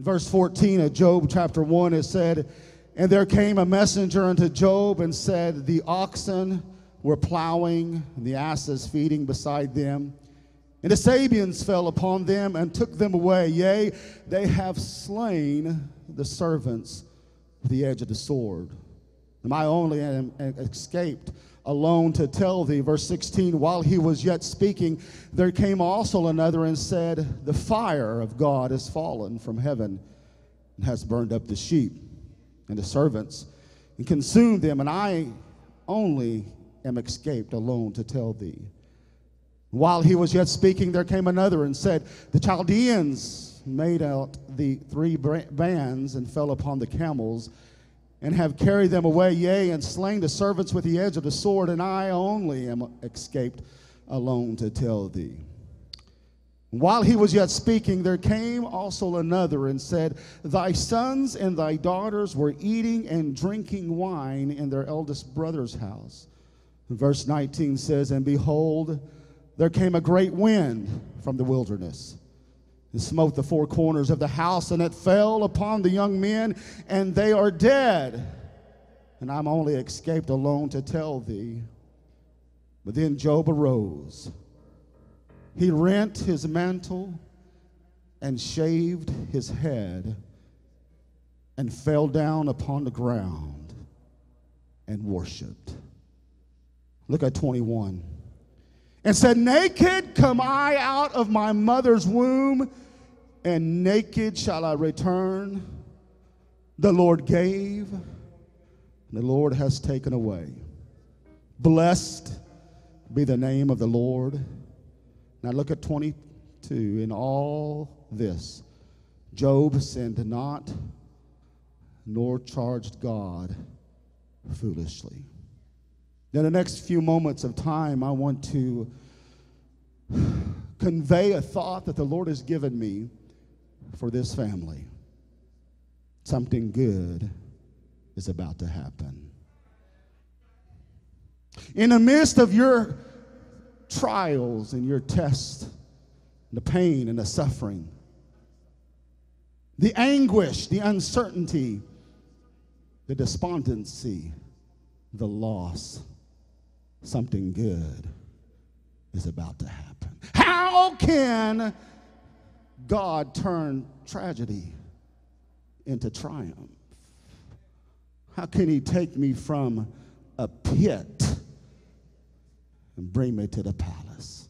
Verse 14 of Job chapter 1, it said, And there came a messenger unto Job and said, The oxen were plowing, and the asses feeding beside them. And the Sabeans fell upon them and took them away. Yea, they have slain the servants with the edge of the sword. And I only am escaped alone to tell thee. Verse 16, while he was yet speaking, there came also another and said, The fire of God is fallen from heaven and has burned up the sheep and the servants and consumed them, and I only am escaped alone to tell thee. While he was yet speaking, there came another and said, The Chaldeans made out the three bands and fell upon the camels and have carried them away, yea, and slain the servants with the edge of the sword, and I only am escaped alone to tell thee. While he was yet speaking, there came also another and said, Thy sons and thy daughters were eating and drinking wine in their eldest brother's house. verse 19 says, And behold, there came a great wind from the wilderness and smote the four corners of the house, and it fell upon the young men, and they are dead. And I'm only escaped alone to tell thee. But then Job arose. He rent his mantle and shaved his head and fell down upon the ground and worshiped. Look at 21 and said, Naked come I out of my mother's womb, and naked shall I return. The Lord gave, the Lord has taken away. Blessed be the name of the Lord. Now look at 22. In all this, Job sinned not, nor charged God foolishly. In the next few moments of time, I want to convey a thought that the Lord has given me for this family. Something good is about to happen. In the midst of your trials and your tests, the pain and the suffering, the anguish, the uncertainty, the despondency, the loss something good is about to happen. How can God turn tragedy into triumph? How can He take me from a pit and bring me to the palace?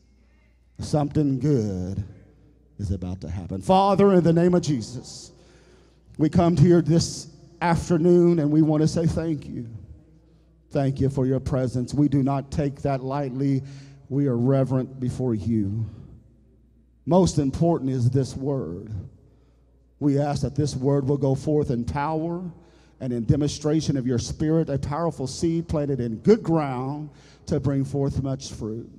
Something good is about to happen. Father, in the name of Jesus, we come here this afternoon and we want to say thank you. Thank you for your presence. We do not take that lightly. We are reverent before you. Most important is this word. We ask that this word will go forth in power and in demonstration of your spirit, a powerful seed planted in good ground to bring forth much fruit.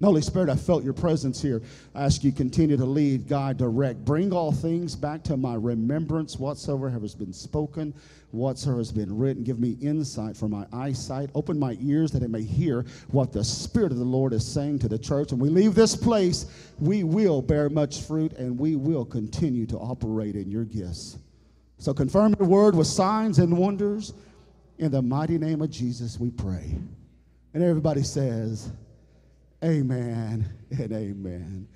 Holy Spirit, I felt your presence here. I ask you continue to lead, guide, direct. Bring all things back to my remembrance, whatsoever has been spoken, whatsoever has been written. Give me insight for my eyesight. Open my ears that I may hear what the Spirit of the Lord is saying to the church. And we leave this place, we will bear much fruit and we will continue to operate in your gifts. So confirm your word with signs and wonders. In the mighty name of Jesus, we pray. And everybody says, Amen and amen.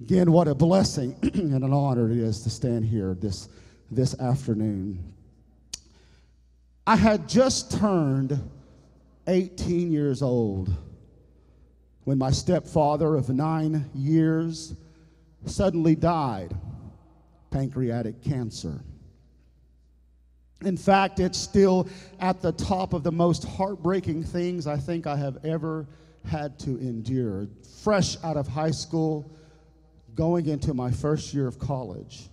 Again, what a blessing and an honor it is to stand here this, this afternoon. I had just turned 18 years old when my stepfather of nine years suddenly died, pancreatic cancer. In fact, it's still at the top of the most heartbreaking things I think I have ever had to endure. Fresh out of high school, going into my first year of college.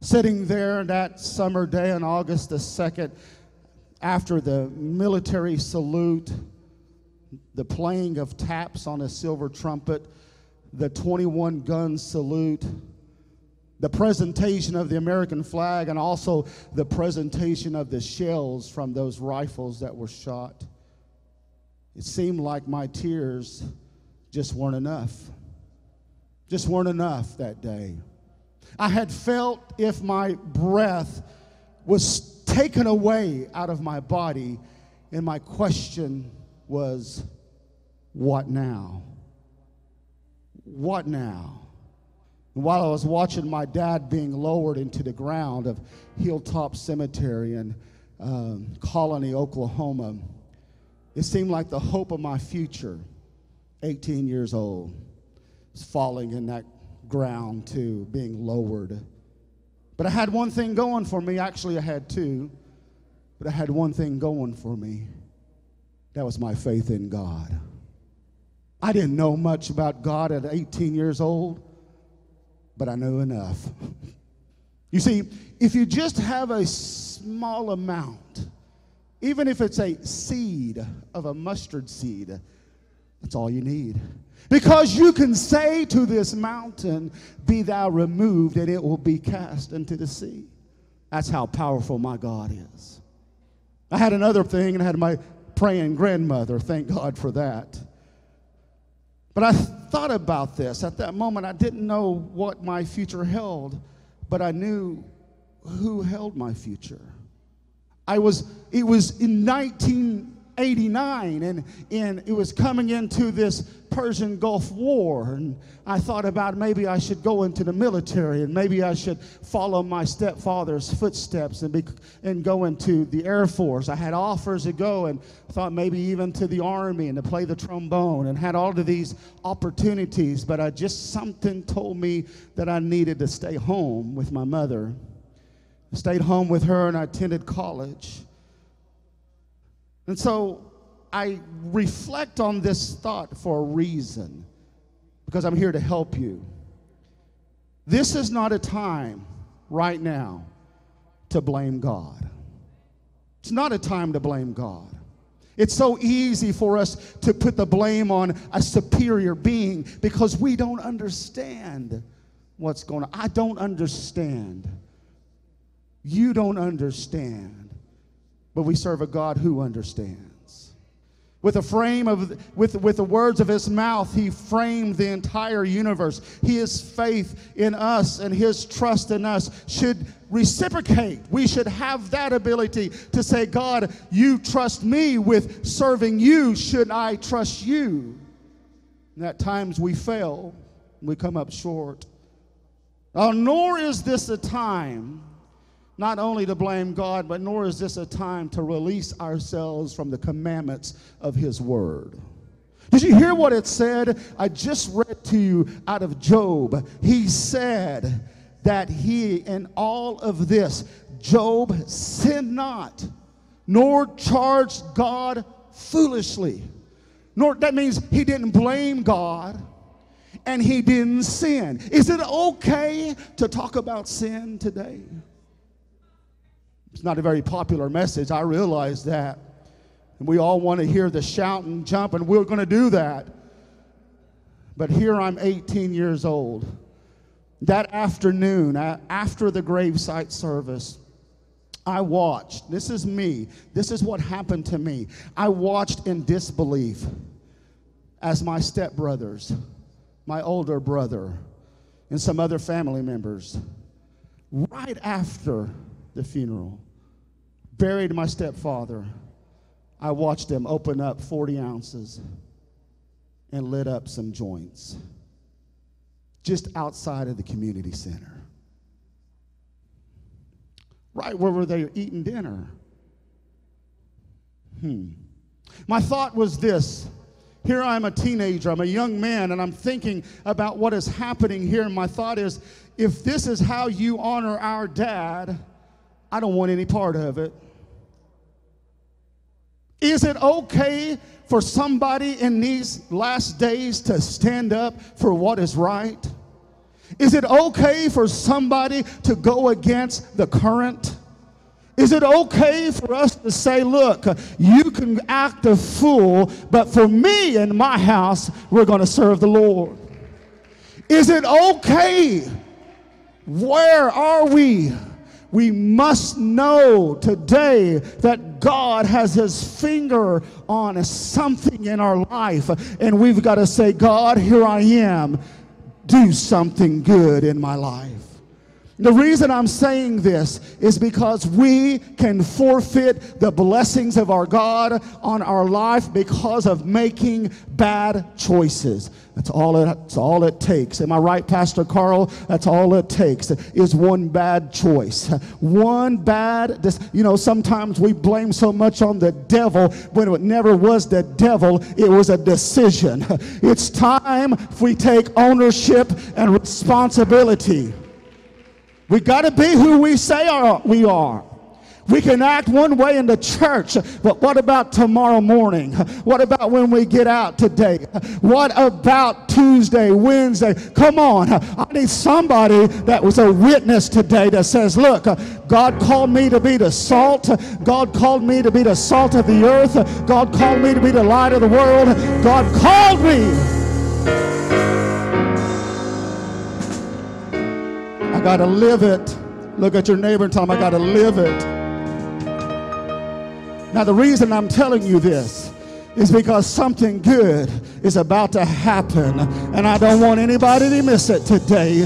Sitting there that summer day on August the 2nd, after the military salute, the playing of taps on a silver trumpet, the 21 gun salute, the presentation of the American flag, and also the presentation of the shells from those rifles that were shot. It seemed like my tears just weren't enough. Just weren't enough that day. I had felt if my breath was taken away out of my body, and my question was, What now? What now? And while I was watching my dad being lowered into the ground of Hilltop Cemetery in um, Colony, Oklahoma, it seemed like the hope of my future, 18 years old, was falling in that ground too, being lowered. But I had one thing going for me. Actually, I had two, but I had one thing going for me. That was my faith in God. I didn't know much about God at 18 years old, but I knew enough. You see, if you just have a small amount, even if it's a seed of a mustard seed, that's all you need. Because you can say to this mountain, Be thou removed, and it will be cast into the sea. That's how powerful my God is. I had another thing, and I had my praying grandmother. Thank God for that. But I thought about this. At that moment, I didn't know what my future held, but I knew who held my future. I was, it was in 1989, and, and it was coming into this Persian Gulf War. And I thought about maybe I should go into the military and maybe I should follow my stepfather's footsteps and, be, and go into the Air Force. I had offers to go and thought maybe even to the Army and to play the trombone and had all of these opportunities, but I just something told me that I needed to stay home with my mother. Stayed home with her and I attended college. And so I reflect on this thought for a reason because I'm here to help you. This is not a time right now to blame God. It's not a time to blame God. It's so easy for us to put the blame on a superior being because we don't understand what's going on. I don't understand. You don't understand. But we serve a God who understands. With a frame of with, with the words of his mouth, he framed the entire universe. His faith in us and his trust in us should reciprocate. We should have that ability to say, God, you trust me with serving you, should I trust you? And at times we fail, we come up short. Uh, nor is this a time not only to blame God, but nor is this a time to release ourselves from the commandments of His Word. Did you hear what it said? I just read to you out of Job. He said that he, in all of this, Job sinned not, nor charged God foolishly. Nor that means he didn't blame God and he didn't sin. Is it okay to talk about sin today? It's not a very popular message. I realize that. And we all want to hear the shout and jump, and we're going to do that. But here I'm 18 years old. That afternoon, after the gravesite service, I watched. This is me. This is what happened to me. I watched in disbelief as my stepbrothers, my older brother, and some other family members, right after the funeral, buried my stepfather, I watched them open up 40 ounces and lit up some joints just outside of the community center. Right where were they eating dinner? Hmm. My thought was this. Here I'm a teenager, I'm a young man, and I'm thinking about what is happening here. And my thought is if this is how you honor our dad, I don't want any part of it. Is it okay for somebody in these last days to stand up for what is right? Is it okay for somebody to go against the current? Is it okay for us to say, look, you can act a fool, but for me and my house, we're going to serve the Lord? Is it okay? Where are we? We must know today that God has his finger on something in our life. And we've got to say, God, here I am. Do something good in my life. The reason I'm saying this is because we can forfeit the blessings of our God on our life because of making bad choices. That's all it, that's all it takes. Am I right, Pastor Carl? That's all it takes is one bad choice. One bad, you know, sometimes we blame so much on the devil when it never was the devil, it was a decision. It's time we take ownership and responsibility. We got to be who we say are, we are. We can act one way in the church, but what about tomorrow morning? What about when we get out today? What about Tuesday, Wednesday? Come on. I need somebody that was a witness today that says, Look, God called me to be the salt. God called me to be the salt of the earth. God called me to be the light of the world. God called me. Got to live it. Look at your neighbor and tell him, I got to live it. Now, the reason I'm telling you this is because something good is about to happen. And I don't want anybody to miss it today.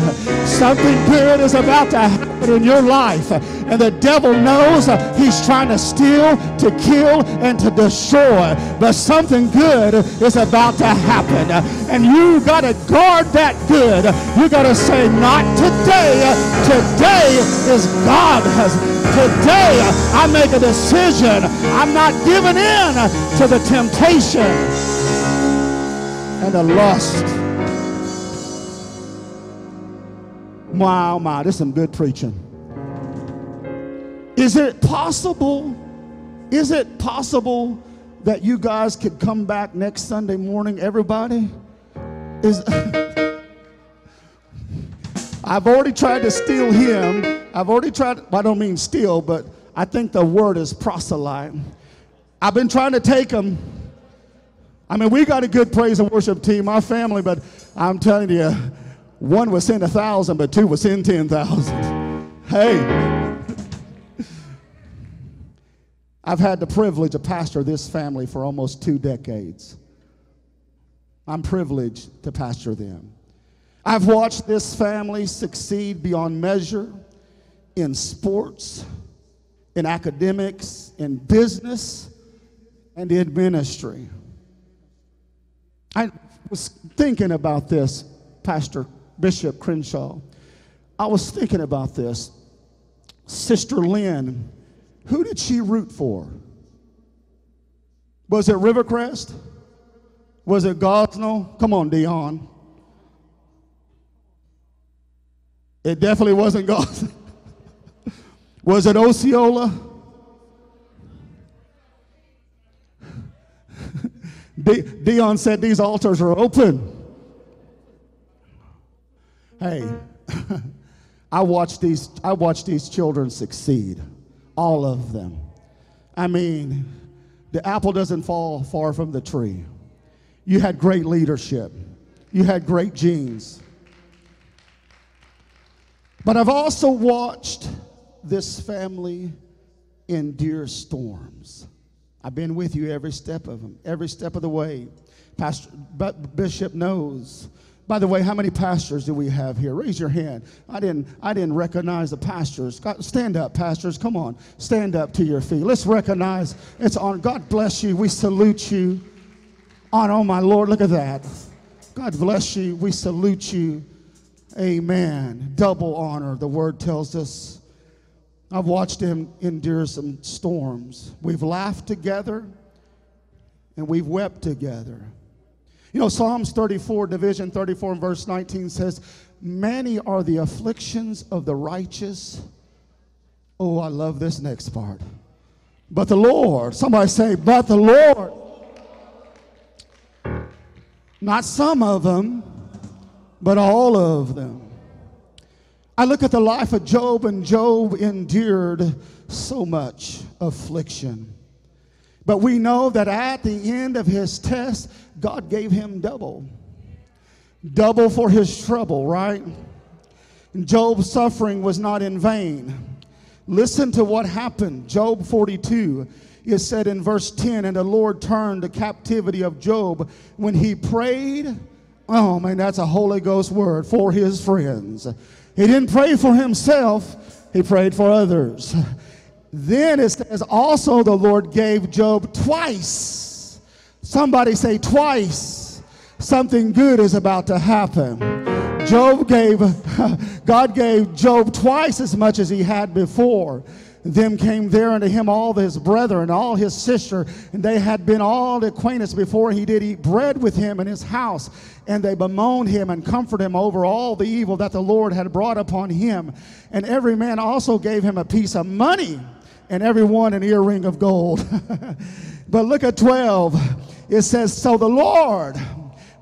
Something good is about to happen in your life. And the devil knows he's trying to steal, to kill, and to destroy. But something good is about to happen. And you got to guard that good. You got to say, not today. Today is God has. Today I make a decision. I'm not giving in to the temptation and the lust. Wow, my, this is some good preaching. Is it possible? Is it possible that you guys could come back next Sunday morning, everybody? Is I've already tried to steal him. I've already tried, I don't mean steal, but I think the word is proselyte. I've been trying to take him I mean, we got a good praise and worship team, our family, but I'm telling you, one was in a thousand, but two was in 10,000. Hey, I've had the privilege of pastor this family for almost two decades. I'm privileged to pastor them. I've watched this family succeed beyond measure in sports, in academics, in business, and in ministry. I was thinking about this, Pastor Bishop Crenshaw. I was thinking about this. Sister Lynn, who did she root for? Was it Rivercrest? Was it Gosnell? Come on, Dion. It definitely wasn't Gosnell. was it Osceola? Dion said these altars are open. Hey, I watched these I watched these children succeed. All of them. I mean, the apple doesn't fall far from the tree. You had great leadership. You had great genes. But I've also watched this family endure storms. I've been with you every step of them, every step of the way. Pastor Bishop knows. By the way, how many pastors do we have here? Raise your hand. I didn't I didn't recognize the pastors. God, stand up, pastors. Come on. Stand up to your feet. Let's recognize it's on. God bless you. We salute you. On oh my Lord, look at that. God bless you. We salute you. Amen. Double honor, the word tells us. I've watched him endure some storms. We've laughed together and we've wept together. You know, Psalms 34, Division 34, and verse 19 says, Many are the afflictions of the righteous. Oh, I love this next part. But the Lord, somebody say, but the Lord. Not some of them, but all of them. I look at the life of Job, and Job endured so much affliction. But we know that at the end of his test, God gave him double. Double for his trouble, right? Job's suffering was not in vain. Listen to what happened. Job 42 is said in verse 10 And the Lord turned the captivity of Job when he prayed. Oh man, that's a Holy Ghost word for his friends. He didn't pray for himself, he prayed for others. Then it says, also the Lord gave Job twice. Somebody say, twice. Something good is about to happen. Job gave, God gave Job twice as much as he had before. Then came there unto him all his brethren, all his sister, and they had been all acquaintance before he did eat bread with him in his house. And they bemoaned him and comforted him over all the evil that the Lord had brought upon him. And every man also gave him a piece of money, and every one an earring of gold. but look at 12. It says, So the Lord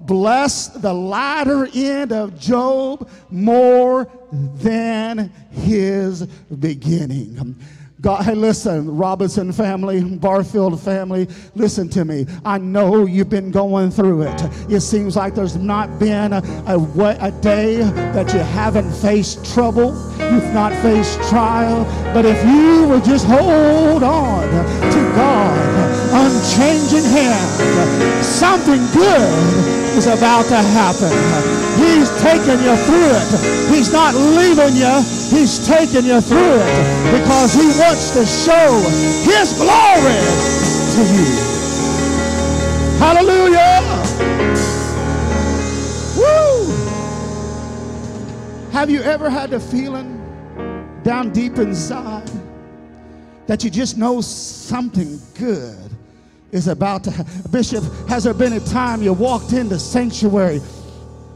blessed the latter end of Job more than his beginning. God, hey, listen, Robinson family, Barfield family, listen to me. I know you've been going through it. It seems like there's not been a, a, a day that you haven't faced trouble, you've not faced trial. But if you will just hold on to God, unchanging hand, something good is about to happen. He's taking you through it. He's not leaving you. He's taking you through it because he wants to show his glory to you. Hallelujah. Woo. Have you ever had the feeling down deep inside that you just know something good is about to happen? Bishop, has there been a time you walked in the sanctuary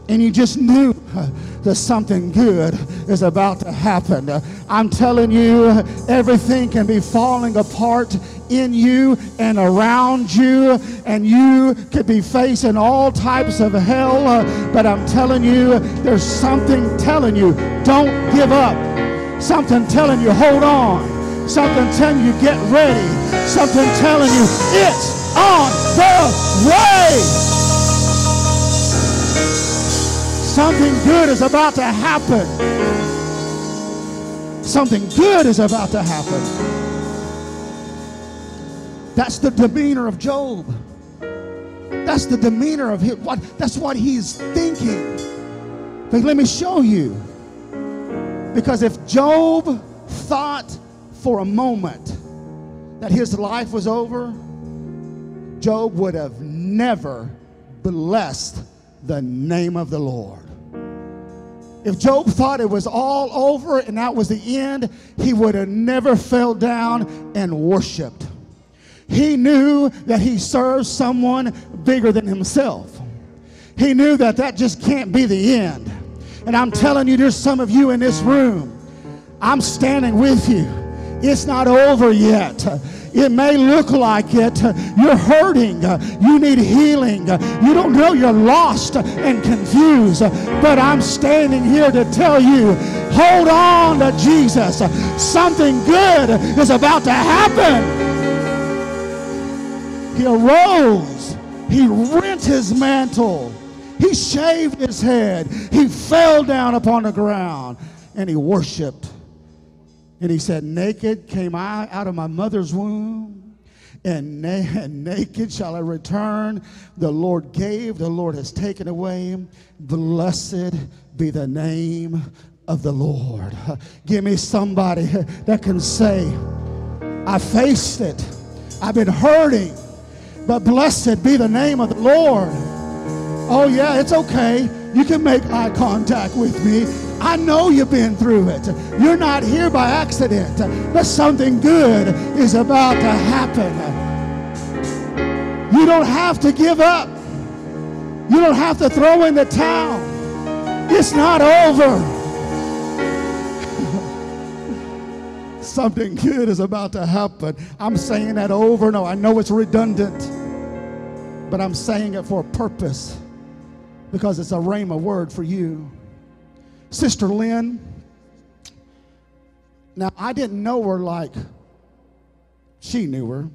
and you just knew uh, that something good is about to happen. I'm telling you, everything can be falling apart in you and around you, and you could be facing all types of hell. Uh, but I'm telling you, there's something telling you, don't give up. Something telling you, hold on. Something telling you, get ready. Something telling you, it's on the way. Something good is about to happen. Something good is about to happen. That's the demeanor of Job. That's the demeanor of him. What, that's what he's thinking. But let me show you. Because if Job thought for a moment that his life was over, Job would have never blessed the name of the Lord. If Job thought it was all over and that was the end, he would have never fell down and worshiped. He knew that he served someone bigger than himself. He knew that that just can't be the end. And I'm telling you, there's some of you in this room. I'm standing with you. It's not over yet. It may look like it. You're hurting. You need healing. You don't know you're lost and confused. But I'm standing here to tell you hold on to Jesus. Something good is about to happen. He arose, he rent his mantle, he shaved his head, he fell down upon the ground, and he worshiped and he said, Naked came I out of my mother's womb, and, na- and naked shall I return. The Lord gave, the Lord has taken away. Blessed be the name of the Lord. Give me somebody that can say, I faced it, I've been hurting, but blessed be the name of the Lord. Oh, yeah, it's okay. You can make eye contact with me. I know you've been through it. You're not here by accident, but something good is about to happen. You don't have to give up. You don't have to throw in the towel. It's not over. something good is about to happen. I'm saying that over and over. I know it's redundant, but I'm saying it for a purpose because it's a rhema word for you. Sister Lynn, now I didn't know her like she knew her.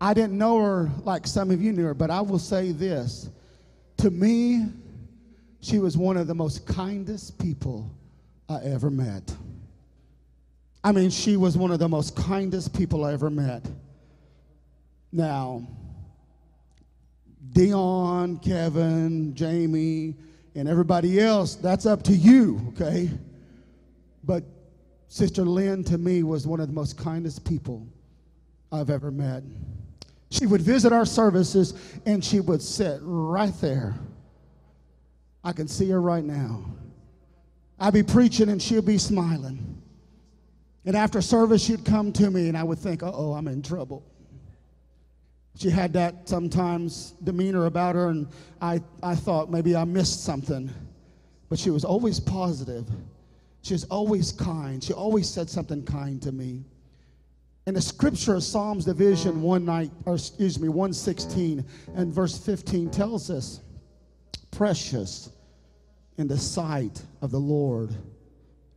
I didn't know her like some of you knew her, but I will say this. To me, she was one of the most kindest people I ever met. I mean, she was one of the most kindest people I ever met. Now, Dion, Kevin, Jamie, And everybody else, that's up to you, okay? But Sister Lynn, to me, was one of the most kindest people I've ever met. She would visit our services and she would sit right there. I can see her right now. I'd be preaching and she'd be smiling. And after service, she'd come to me and I would think, uh oh, I'm in trouble. She had that sometimes demeanor about her, and I, I thought maybe I missed something. But she was always positive. She was always kind. She always said something kind to me. In the scripture of Psalms division one night, or excuse me, 116 and verse 15 tells us, precious in the sight of the Lord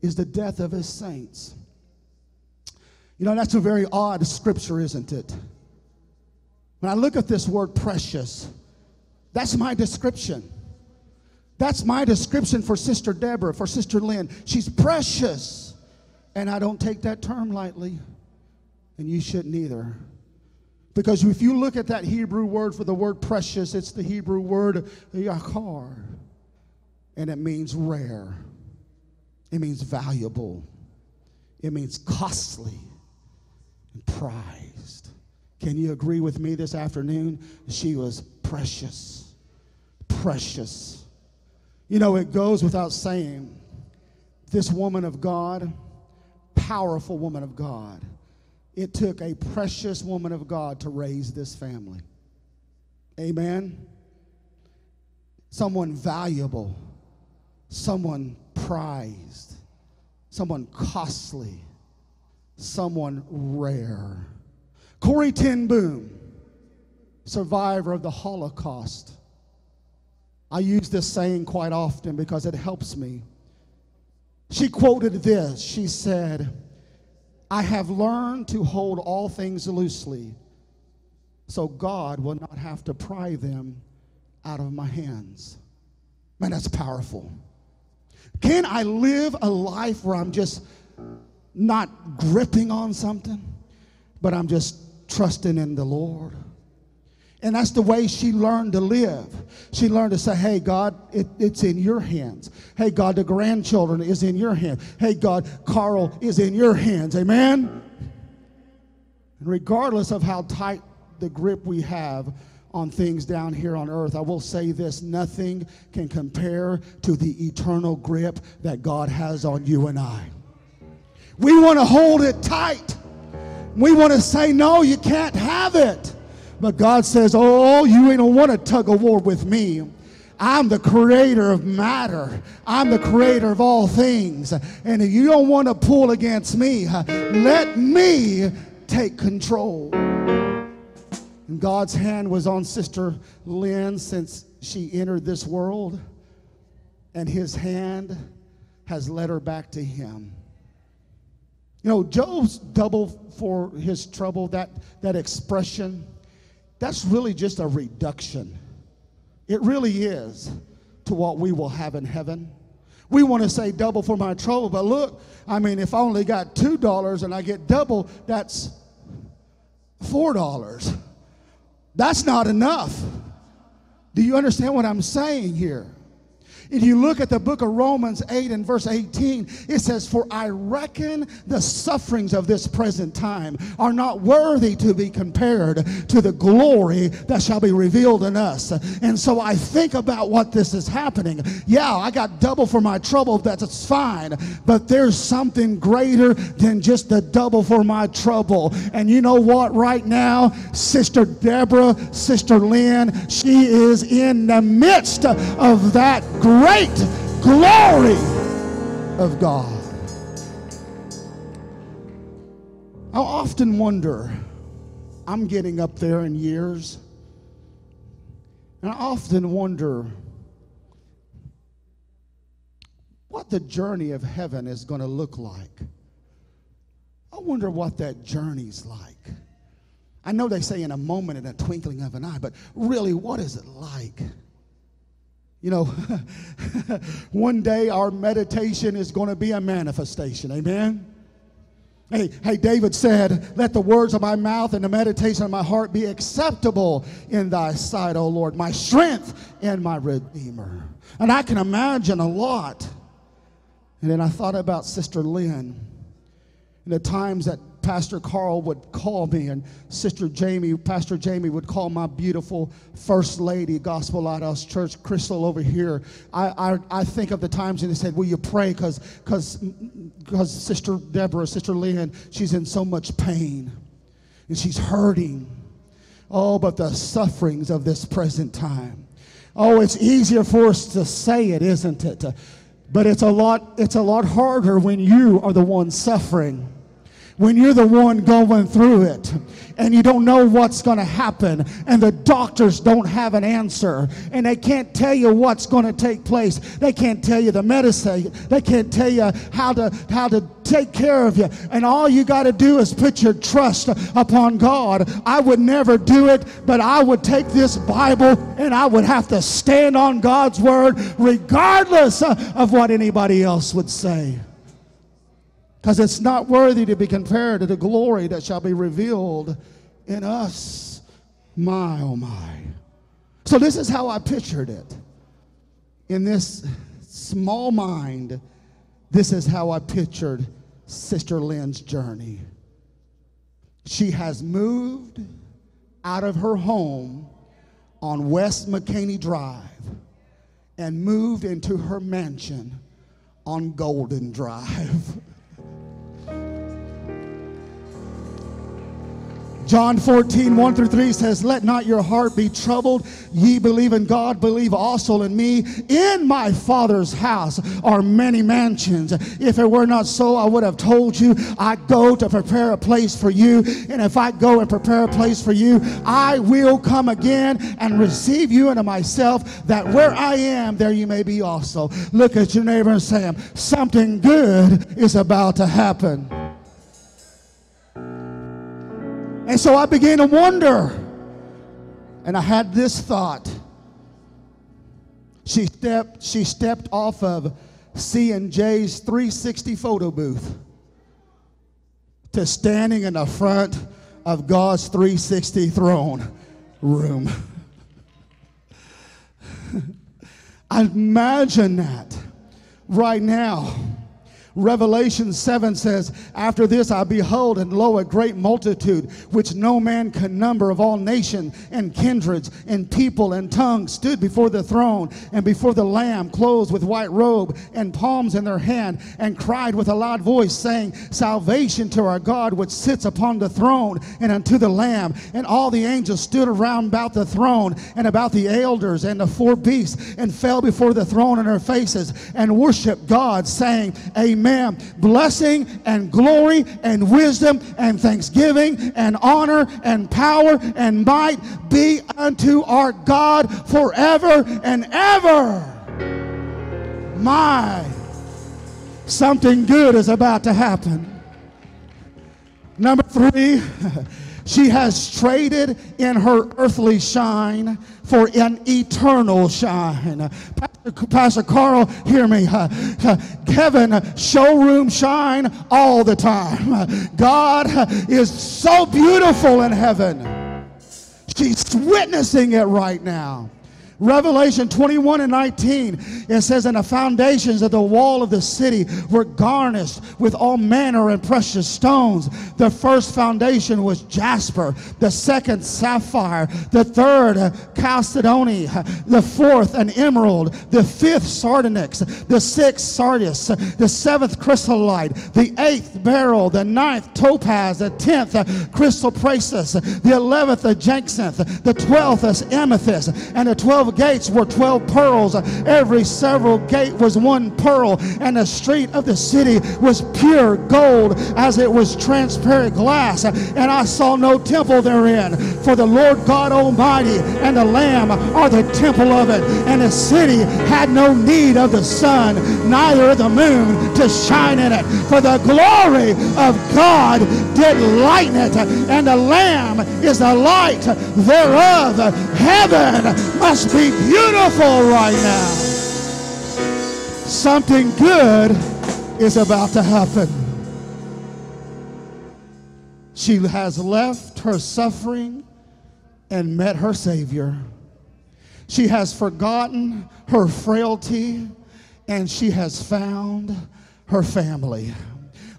is the death of his saints. You know, that's a very odd scripture, isn't it? When I look at this word precious, that's my description. That's my description for Sister Deborah, for Sister Lynn. She's precious. And I don't take that term lightly. And you shouldn't either. Because if you look at that Hebrew word for the word precious, it's the Hebrew word yakar. And it means rare. It means valuable. It means costly and prized. Can you agree with me this afternoon? She was precious. Precious. You know, it goes without saying, this woman of God, powerful woman of God, it took a precious woman of God to raise this family. Amen. Someone valuable, someone prized, someone costly, someone rare. Corrie ten Boom, survivor of the Holocaust. I use this saying quite often because it helps me. She quoted this. She said, I have learned to hold all things loosely, so God will not have to pry them out of my hands. Man, that's powerful. Can I live a life where I'm just not gripping on something, but I'm just trusting in the Lord. And that's the way she learned to live. She learned to say, Hey, God, it, it's in your hands. Hey, God, the grandchildren is in your hands. Hey, God, Carl is in your hands. Amen? And regardless of how tight the grip we have on things down here on earth, I will say this nothing can compare to the eternal grip that God has on you and I. We want to hold it tight. We want to say, no, you can't have it. But God says, oh, you ain't want to tug a war with me. I'm the creator of matter. I'm the creator of all things. And if you don't want to pull against me, let me take control. And God's hand was on Sister Lynn since she entered this world. And his hand has led her back to him. You know, Job's double for his trouble, that, that expression, that's really just a reduction. It really is to what we will have in heaven. We want to say double for my trouble, but look, I mean, if I only got $2 and I get double, that's $4. That's not enough. Do you understand what I'm saying here? If you look at the book of Romans 8 and verse 18, it says, For I reckon the sufferings of this present time are not worthy to be compared to the glory that shall be revealed in us. And so I think about what this is happening. Yeah, I got double for my trouble, that's fine. But there's something greater than just the double for my trouble. And you know what, right now, Sister Deborah, Sister Lynn, she is in the midst of that great glory of God. I often wonder, I'm getting up there in years, and I often wonder what the journey of heaven is going to look like. I wonder what that journey's like. I know they say in a moment, in a twinkling of an eye, but really, what is it like? You know, one day our meditation is going to be a manifestation. Amen? Hey, hey, David said, Let the words of my mouth and the meditation of my heart be acceptable in thy sight, O Lord, my strength and my redeemer. And I can imagine a lot. And then I thought about Sister Lynn and the times that Pastor Carl would call me, and Sister Jamie, Pastor Jamie would call my beautiful First Lady, Gospel Lighthouse Church, Crystal over here. I, I, I think of the times and they said, Will you pray? Because because mm, mm, Sister Deborah, Sister Lynn, she's in so much pain and she's hurting. Oh, but the sufferings of this present time. Oh, it's easier for us to say it, isn't it? But it's a lot, it's a lot harder when you are the one suffering when you're the one going through it and you don't know what's going to happen and the doctors don't have an answer and they can't tell you what's going to take place. They can't tell you the medicine. They can't tell you how to how to take care of you. And all you got to do is put your trust upon God. I would never do it but I would take this Bible and I would have to stand on God's word regardless of what anybody else would say because it's not worthy to be compared to the glory that shall be revealed in us. My, oh my. So, this is how I pictured it. In this small mind, this is how I pictured Sister Lynn's journey. She has moved out of her home on West McKinney Drive and moved into her mansion on Golden Drive. John 14, 1 through 3 says, Let not your heart be troubled. Ye believe in God, believe also in me. In my Father's house are many mansions. If it were not so, I would have told you, I go to prepare a place for you. And if I go and prepare a place for you, I will come again and receive you unto myself, that where I am, there you may be also. Look at your neighbor and say, Something good is about to happen. And so I began to wonder. And I had this thought. She stepped, she stepped off of C&J's 360 photo booth to standing in the front of God's 360 throne room. Imagine that right now. Revelation 7 says, After this I behold, and lo, a great multitude, which no man can number of all nations and kindreds and people and tongues, stood before the throne and before the Lamb, clothed with white robe and palms in their hand, and cried with a loud voice, saying, Salvation to our God, which sits upon the throne, and unto the Lamb. And all the angels stood around about the throne and about the elders and the four beasts, and fell before the throne on their faces, and worshiped God, saying, Amen. Amen. Blessing and glory and wisdom and thanksgiving and honor and power and might be unto our God forever and ever. My, something good is about to happen. Number three, she has traded in her earthly shine for an eternal shine. Pastor Carl, hear me. Kevin, showroom shine all the time. God is so beautiful in heaven. She's witnessing it right now. Revelation 21 and 19, it says, And the foundations of the wall of the city were garnished with all manner and precious stones. The first foundation was jasper, the second, sapphire, the third, chalcedony, the fourth, an emerald, the fifth, sardonyx, the sixth, sardius, the seventh, chrysolite, the eighth, beryl, the ninth, topaz, the tenth, crystal chrysoprasus, the eleventh, jacinth, the twelfth, amethyst, and the twelfth 12 gates were 12 pearls. Every several gate was one pearl, and the street of the city was pure gold as it was transparent glass. And I saw no temple therein, for the Lord God Almighty and the Lamb are the temple of it. And the city had no need of the sun, neither the moon to shine in it, for the glory of God did lighten it, and the Lamb is the light thereof. Heaven must be be beautiful right now. Something good is about to happen. She has left her suffering and met her Savior. She has forgotten her frailty and she has found her family.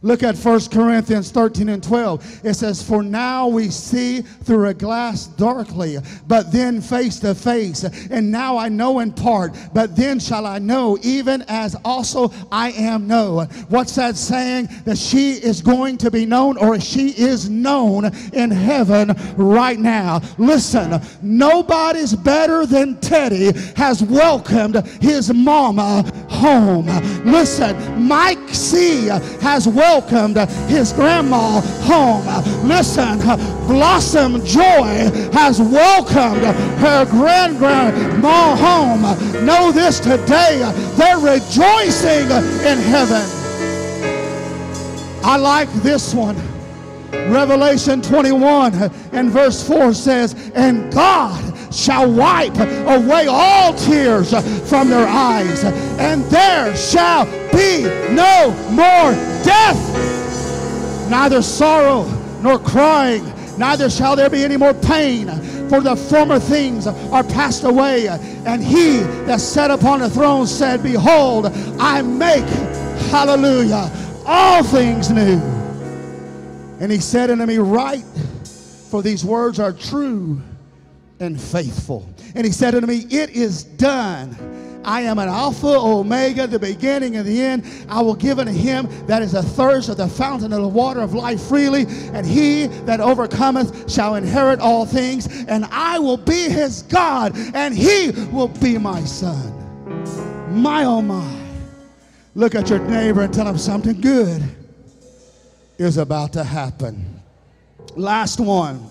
Look at 1 Corinthians 13 and 12. It says, For now we see through a glass darkly, but then face to face. And now I know in part, but then shall I know, even as also I am known. What's that saying? That she is going to be known, or she is known in heaven right now. Listen, nobody's better than Teddy has welcomed his mama home. Listen, Mike C has welcomed welcomed his grandma home. Listen, Blossom Joy has welcomed her grand grandma home. Know this today, they're rejoicing in heaven. I like this one. Revelation 21 and verse 4 says, And God shall wipe away all tears from their eyes, and there shall be no more death, neither sorrow nor crying, neither shall there be any more pain. For the former things are passed away. And he that sat upon the throne said, Behold, I make, hallelujah, all things new. And he said unto me, Write, for these words are true and faithful. And he said unto me, It is done. I am an Alpha, Omega, the beginning and the end. I will give unto him that is athirst of the fountain of the water of life freely, and he that overcometh shall inherit all things, and I will be his God, and he will be my son. My oh my. Look at your neighbor and tell him something good is about to happen. Last one,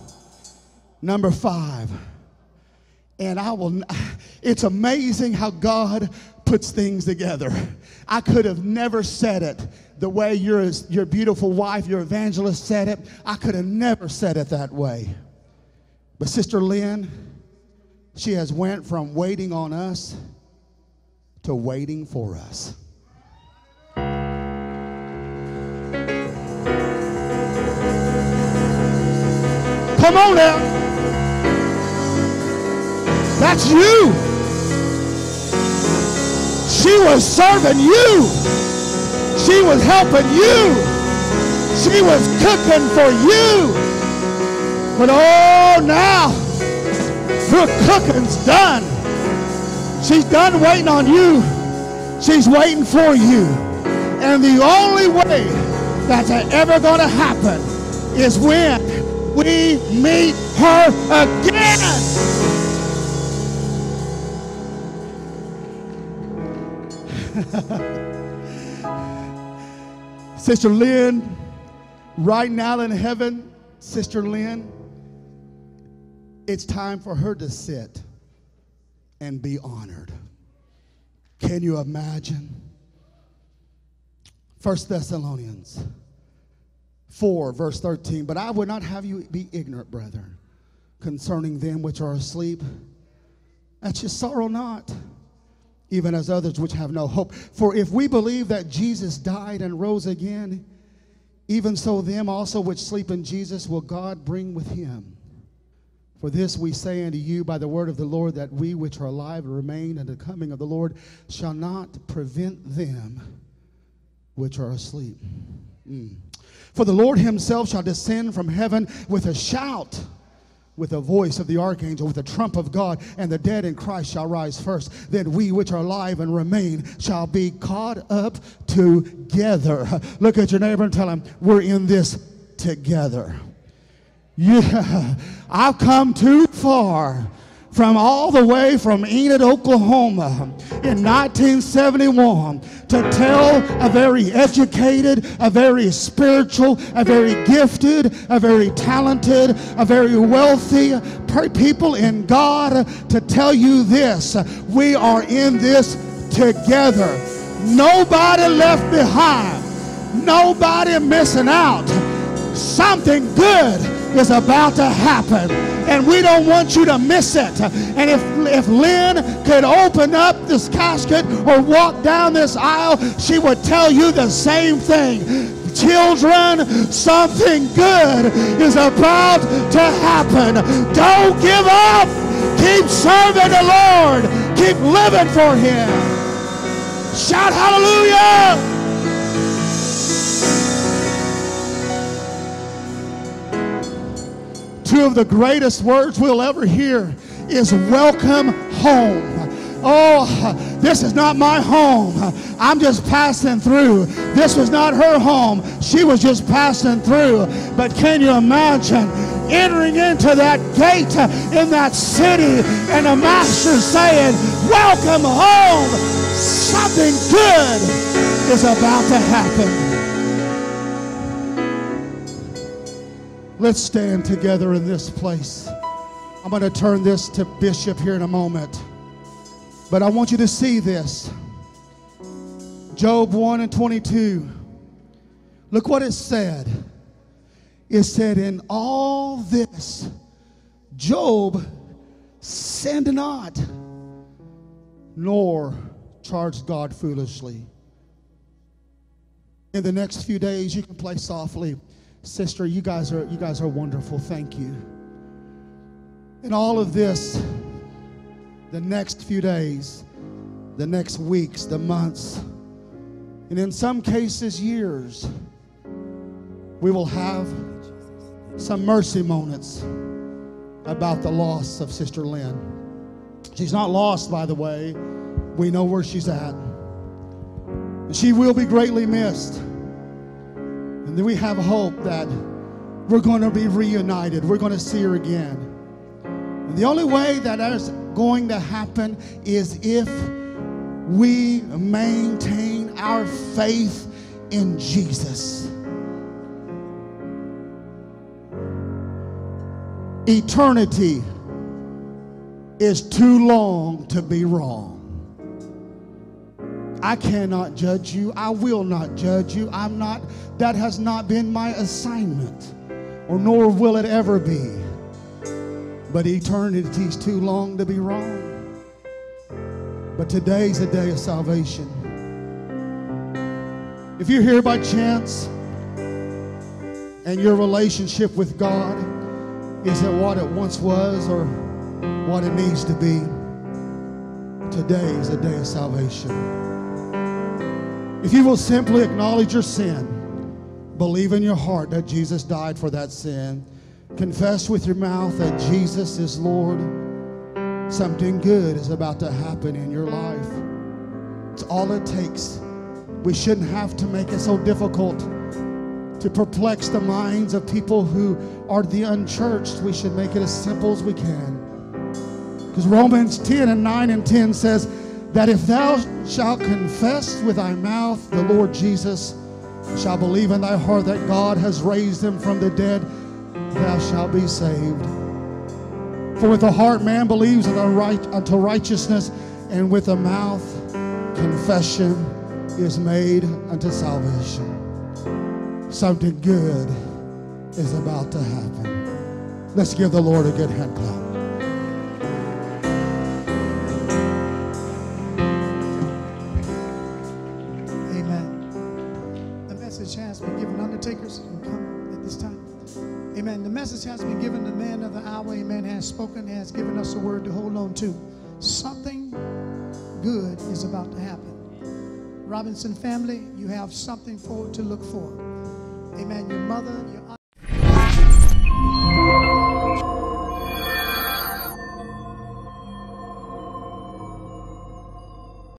number five. And I will, it's amazing how God puts things together. I could have never said it the way your, your beautiful wife, your evangelist said it. I could have never said it that way. But Sister Lynn, she has went from waiting on us to waiting for us. Come on now. That's you. She was serving you. She was helping you. She was cooking for you. But oh, now her cooking's done. She's done waiting on you. She's waiting for you. And the only way that's ever going to happen is when we meet her again. Sister Lynn, right now in heaven, Sister Lynn, it's time for her to sit and be honored. Can you imagine? First Thessalonians 4, verse 13. But I would not have you be ignorant, brethren, concerning them which are asleep, that you sorrow not, even as others which have no hope. For if we believe that Jesus died and rose again, even so them also which sleep in Jesus will God bring with him. For this we say unto you by the word of the Lord, that we which are alive and remain unto the coming of the Lord shall not prevent them which are asleep. Mm. For the Lord himself shall descend from heaven with a shout, with the voice of the archangel, with the trump of God, and the dead in Christ shall rise first. Then we which are alive and remain shall be caught up together. Look at your neighbor and tell him, We're in this together. Yeah, I've come too far from all the way from Enid, Oklahoma in 1971 to tell a very educated, a very spiritual, a very gifted, a very talented, a very wealthy people in God to tell you this. We are in this together. Nobody left behind. Nobody missing out. Something good is about to happen and we don't want you to miss it. And if, if Lynn could open up this casket or walk down this aisle, she would tell you the same thing. children, something good is about to happen. Don't give up. Keep serving the Lord. Keep living for Him. Shout hallelujah. Two of the greatest words we'll ever hear is welcome home. Oh, this is not my home. I'm just passing through. This was not her home. She was just passing through. But can you imagine entering into that gate in that city and the master saying, Welcome home. Something good is about to happen. Let's stand together in this place. I'm going to turn this to Bishop here in a moment. But I want you to see this. Job 1 and 22. Look what it said. It said, In all this, Job sinned not, nor charged God foolishly. In the next few days, you can play softly. Sister, you guys are you guys are wonderful. Thank you. In all of this, the next few days, the next weeks, the months, and in some cases years, we will have some mercy moments about the loss of Sister Lynn. She's not lost, by the way. We know where she's at. She will be greatly missed. We have hope that we're going to be reunited. We're going to see her again. And the only way that that is going to happen is if we maintain our faith in Jesus. Eternity is too long to be wrong. I cannot judge you. I will not judge you. I'm not, that has not been my assignment, or nor will it ever be. But eternity is too long to be wrong. But today's a day of salvation. If you're here by chance and your relationship with God isn't what it once was or what it needs to be, today is a day of salvation. If you will simply acknowledge your sin, believe in your heart that Jesus died for that sin, confess with your mouth that Jesus is Lord, something good is about to happen in your life. It's all it takes. We shouldn't have to make it so difficult to perplex the minds of people who are the unchurched. We should make it as simple as we can. Because Romans 10 and 9 and 10 says, that if thou shalt confess with thy mouth the Lord Jesus, shall believe in thy heart that God has raised him from the dead, thou shalt be saved. For with the heart man believes unto, right, unto righteousness, and with the mouth confession is made unto salvation. Something good is about to happen. Let's give the Lord a good hand clap. Spoken has given us a word to hold on to. Something good is about to happen. Robinson family, you have something for to look for. Amen. Your mother, your